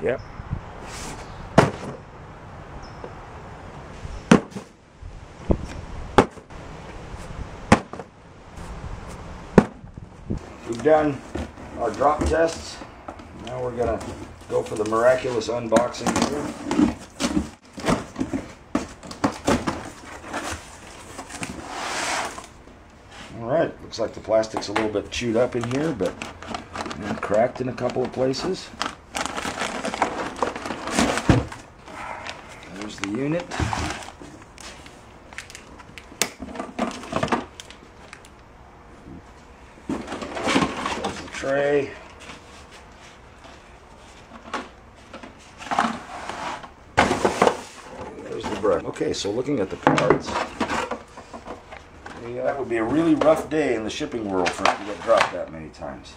that? Yep. We've done our drop tests. Now we're gonna go for the miraculous unboxing here. All right, looks like the plastic's a little bit chewed up in here, but cracked in a couple of places. There's the unit. There's the tray. There's the brush. Okay, so looking at the parts, that would be a really rough day in the shipping world for it to get dropped that many times.